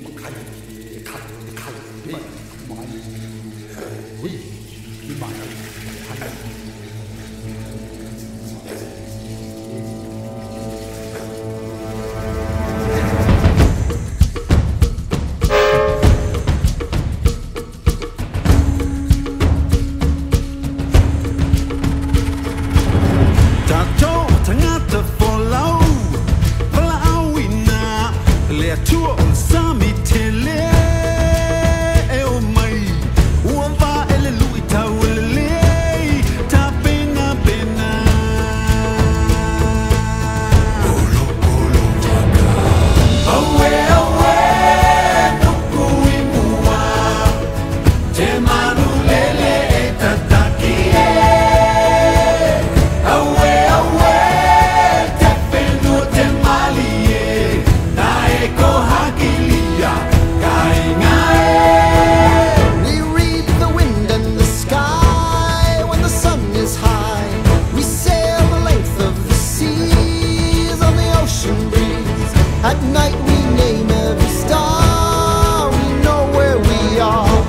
뭐 가리비, 가루, ocean breeze. At night we name every star. We know where we are.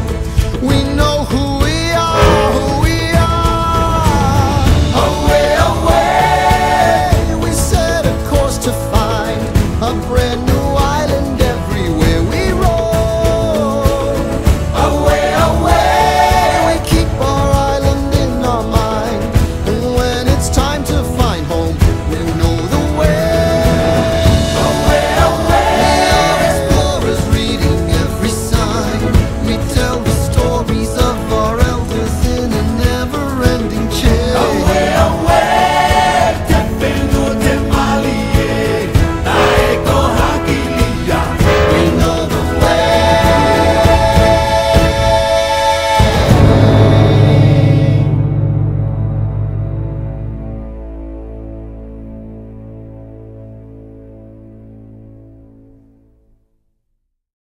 We know who we are. Who we are. Away, away. We set a course to find a brand new.